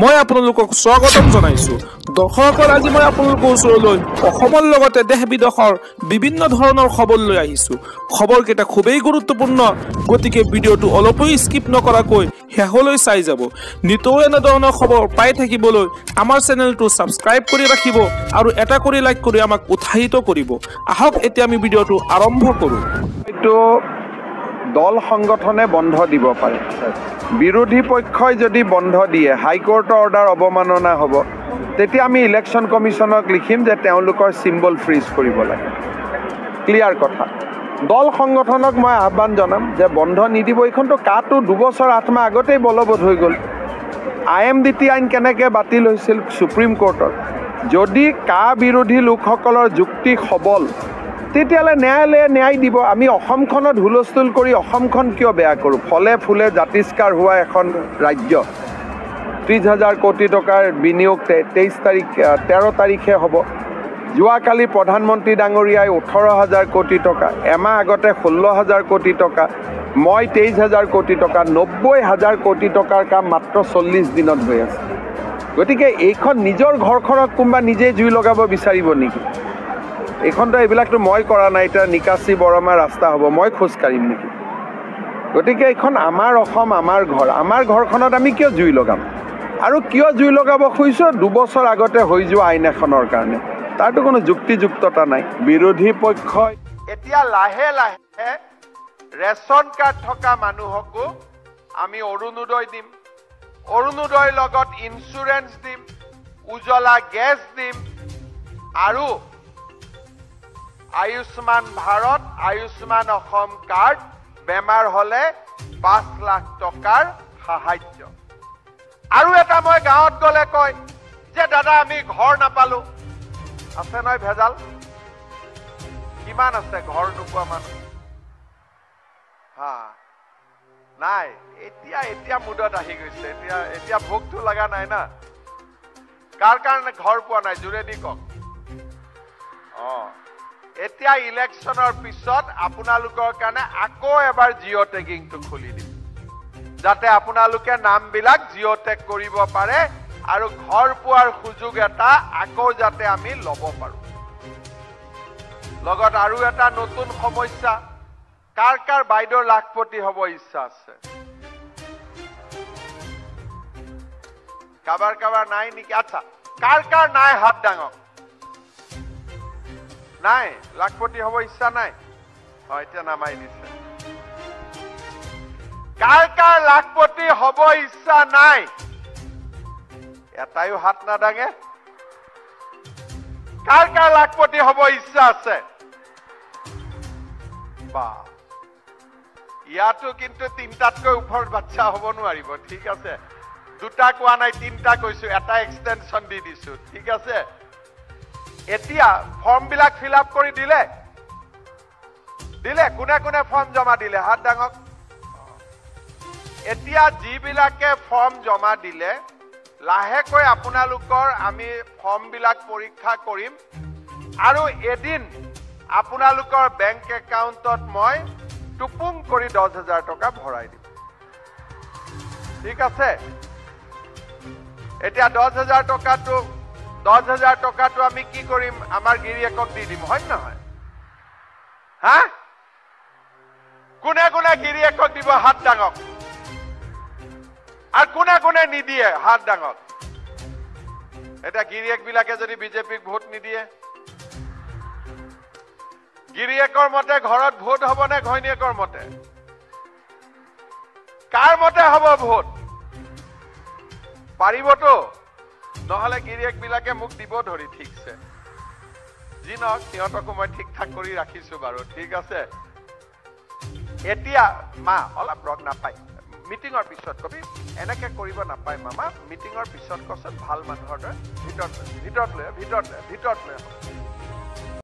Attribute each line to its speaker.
Speaker 1: মই আপোনালোকক স্বাগতম জনাইছো। দৰ্শকৰ আজি মই আপোনালোকৰ ওচৰলৈ অসমৰ লগতে দেশ বিদেশৰ বিভিন্ন ধৰণৰ খবৰ লৈ আহিছো। খবৰকেইটা খুবেই গুৰুত্বপূৰ্ণ গতিকে ভিডিঅ'টো অলপো স্কিপ নকৰাকৈ শেষলৈ চাই যাব। নিতৌ এনেধৰণৰ খবৰ পাই থাকিবলৈ আমাৰ চেনেলটো ছাবস্ক্ৰাইব কৰি ৰাখিব আৰু এটা কৰি লাইক কৰি আমাক উৎসাহিত কৰিব। আহক এতিয়া আমি ভিডিঅ'টো আৰম্ভ কৰোঁ।
Speaker 2: দল সংগঠনে বন্ধ দিব পাৰে। বিৰোধী পক্ষই যদি বন্ধ দিয়ে হাইকোৰ্টৰ অৰ্ডাৰ অৱমাননা হ'ব তেতিয়া আমি ইলেকশ্যন কমিশ্যনক লিখিম যে তেওঁলোকৰ চিম্বল ফ্ৰিজ কৰিব লাগে। ক্লিয়াৰ কথা। দল সংগঠনক মই আহ্বান জনাম যে বন্ধ নিদিব এইখনতো কাটো দুবছৰ আঠ মাহ আগতেই বলবৎ হৈ গ'ল। আই এম ডি টি আইন কেনেকৈ বাতিল হৈছিল? সুপ্ৰিম কোৰ্টত যদি কা বিৰোধী লোকসকলৰ যুক্তি সবল তেতিয়াহ'লে ন্যায়ালয়ে ন্যায় দিব। আমি অসমখনত হুলস্থুল কৰি অসমখন কিয় বেয়া কৰোঁ? ফলে ফুলে জাতিষ্কাৰ হোৱা এখন ৰাজ্য। ত্ৰিছ হাজাৰ কোটি টকাৰ বিনিয়োগ তেইছ তাৰিখ তেৰ তাৰিখে হ'ব। যোৱাকালি প্ৰধানমন্ত্ৰী ডাঙৰীয়াই ওঠৰ হাজাৰ কোটি টকা এমাহ আগতে ষোল্ল হাজাৰ কোটি টকা মই তেইছ হাজাৰ কোটি টকা নব্বৈ হাজাৰ কোটি টকাৰ কাম মাত্ৰ চল্লিছ দিনত হৈ আছে। গতিকে এইখন নিজৰ ঘৰখনক কোনোবা নিজেই জুই লগাব বিচাৰিব নেকি? এইখনতো এইবিলাকতো মই কৰা নাই এতিয়া নিকাচি বৰমা ৰাস্তা হ'ব মই খোজকাঢ়িম নেকি? গতিকে এইখন আমাৰ অসম আমাৰ ঘৰ আমাৰ ঘৰখনত আমি কিয় জুই লগাম? আৰু কিয় জুই লগাব খুজিছোঁ? দুবছৰ আগতে হৈ যোৱা আইন এখনৰ কাৰণে। তাৰতো কোনো যুক্তিযুক্ততা নাই। বিৰোধী পক্ষই এতিয়া লাহে লাহে ৰেচন কাৰ্ড থকা মানুহকো আমি অৰুণোদয় দিম। অৰুণোদয়ৰ লগত ইঞ্চুৰেঞ্চ দিম উজ্বলা গেছ দিম। আৰু আয়ুষ্মান ভাৰত আয়ুষ্মান অসম কাৰ্ড বেমাৰ হলে পাঁচ লাখ টকাৰ সাহায্য। আৰু এটা মই গাঁৱত গলে কয় যে দাদা আমি ঘৰ নাপালো। আছে নহয় ভেজাল? কিমান আছে ঘৰ নোপোৱা মানুহ? হা নাই এতিয়া এতিয়া মুদত আহি গৈছে। এতিয়া এতিয়া ভোকটো লগা নাই না। কাৰ কাৰণে ঘৰ পোৱা নাই? জোৰেদি কওক। অঁ। এতিয়া ইলেকশ্যনৰ পিছত আপোনালোকৰ কাৰণে আকৌ এবাৰ জিঅ' টেগিংটো খুলি দিম। যাতে আপোনালোকে নামবিলাক জিঅ' টেগ কৰিব পাৰে আৰু ঘৰ পোৱাৰ সুযোগ এটা আকৌ যাতে আমি ল'ব পাৰো। লগত আৰু এটা নতুন সমস্যা কাৰ কাৰ বাইদেউৰ লাখপতি হ'ব ইচ্ছা আছে? কাবাৰ কাবাৰ নাই নেকি? আচ্ছা কাৰ কাৰ নাই হাত ডাঙৰ? নাই লাখপতি হ'ব ইচ্ছা নাই। অ এতিয়া নামাই দিছে। কাৰ কাৰ লাখপতি হ'ব ইচ্ছা নাই? এটাইও হাত নাদাঙে। কাৰ কাৰ লাখপতি হ'ব ইচ্ছা আছে? বা ইয়াতো কিন্তু তিনটাতকৈ ওপৰত বাচ্চা হ'ব নোৱাৰিব ঠিক আছে। দুটা কোৱা নাই তিনটা কৈছো এটা এক্সটেনশ্যন দি দিছো ঠিক আছে? এতিয়া ফৰ্ম বিলাক ফিল আপ কৰি দিলে দিলে কোনে কোনে ফৰ্ম জমা দিলে? হাত ডাঙক এতিয়া যিবিলাকে ফৰ্ম জমা দিলে লাহেকৈ আপোনালোকৰ আমি ফৰ্ম বিলাক পৰীক্ষা কৰিম। আৰু এদিন আপোনালোকৰ বেংক একাউণ্টত মই টুপুং কৰি দহ হাজাৰ টকা ভৰাই দিম। ঠিক আছে? এতিয়া দহ হাজাৰ টকাটো দহ হাজাৰ টকাটো আমি কি কৰিম? আমাৰ গিৰিয়েকক দি দিম হয় নহয়? হা? কোনে কোনে গিৰিয়েকক দিব হাত ডাঙক? আৰু কোনে কোনে নিদিয়ে হাত ডাঙক? এতিয়া গিৰিয়েক বিলাকে যদি বিজেপিক ভোট নিদিয়ে? গিৰিয়েকৰ মতে ঘৰত ভোট হ'ব নে ঘৈণীয়েকৰ মতে? কাৰ মতে হ'ব ভোট? পাৰিবতো? নহলে গিৰিয়েক বিলাকে মোক দিব ধৰি ঠিকছে। যি নহওক সিহঁতকো মই ঠিক ঠাক কৰি ৰাখিছো বাৰু ঠিক আছে? এতিয়া মা অলপ ৰং নাপায়। মিটিঙৰ পিছত কবি এনেকে কৰিব নাপায় মামা মিটিঙৰ পিছত কচোন ভাল মানুহৰ দৰে ভিতৰত ভিতৰত লৈ ভিতৰত ভিতৰত লৈ।